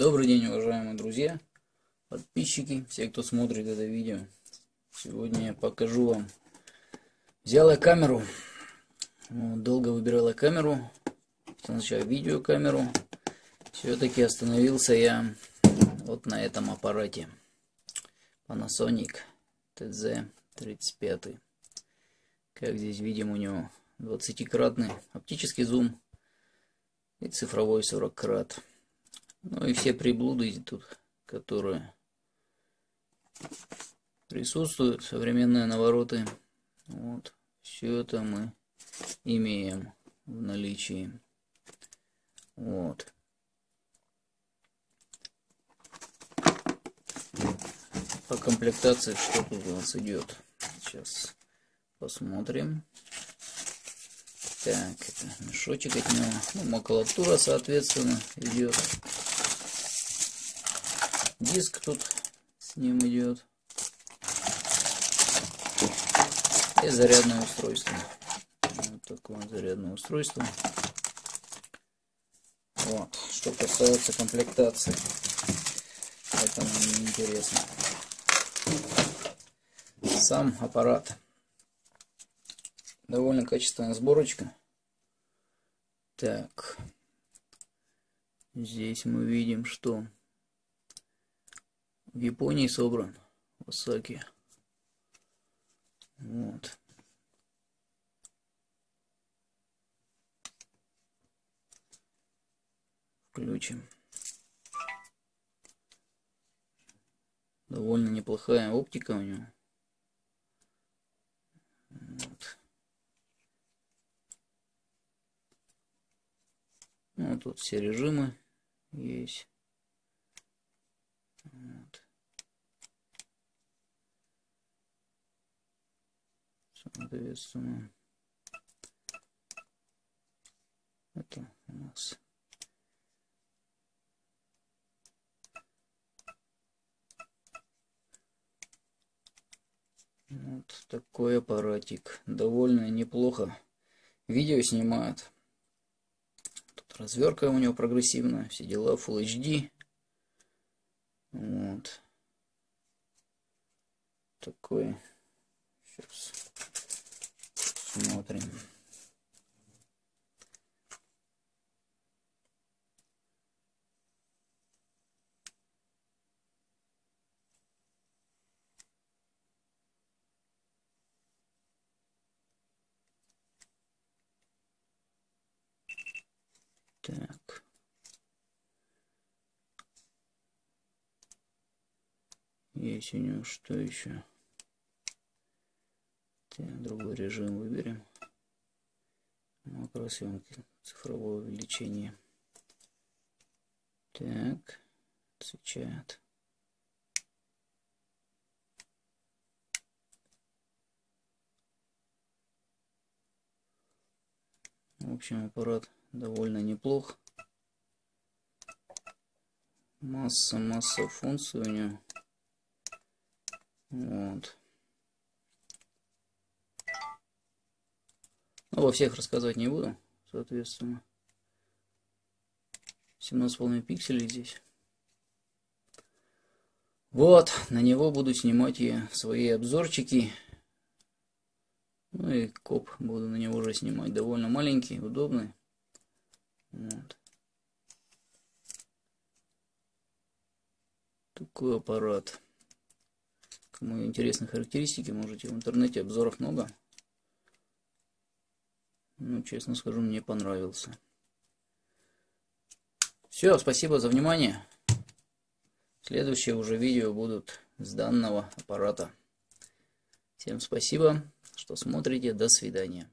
Добрый день, уважаемые друзья, подписчики, все, кто смотрит это видео. Сегодня я покажу вам. Взял я камеру, долго выбирала камеру, сначала видеокамеру. Все-таки остановился я вот на этом аппарате. Panasonic TZ35. Как здесь видим, у него 20-кратный оптический зум и цифровой 40 крат. Ну и все приблуды тут, которые присутствуют, современные навороты. Вот, все это мы имеем в наличии. Вот. По комплектации что тут у нас идет? Сейчас посмотрим. Так, это мешочек от него. Ну, макулатура, соответственно, идет. Диск тут с ним идет. И зарядное устройство. Вот такое зарядное устройство. Вот. Что касается комплектации. Это мне интересно. Сам аппарат. Довольно качественная сборочка. Так. Здесь мы видим, что в Японии собран в Осаке. Вот. Включим. Довольно неплохая оптика у него. Вот. Ну, тут все режимы есть. Вот. Соответственно, это у нас вот такой аппаратик. Довольно неплохо видео снимает. Развертка у него прогрессивная, все дела, Full HD. Вот. Такой. Сейчас смотрим. Так. Есть у него что еще? Так, другой режим выберем. Макросъемки, цифровое увеличение. Так, отвечает. В общем, аппарат довольно неплох. Масса, масса функций у него. Вот. Но ну, во всех рассказывать не буду, соответственно. 17,5 пикселей здесь. Вот, на него буду снимать я свои обзорчики. Ну и коп буду на него уже снимать. Довольно маленький, удобный. Вот. Такой аппарат. Кому интересны характеристики, можете в интернете, обзоров много. Ну, честно скажу, мне понравился. Все, спасибо за внимание. Следующие уже видео будут с данного аппарата. Всем спасибо, что смотрите. До свидания.